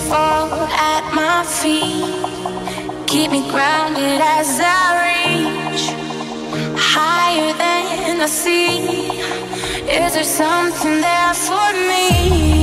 Fall at my feet. Keep me grounded as I reach higher than the sea. Is there something there for me?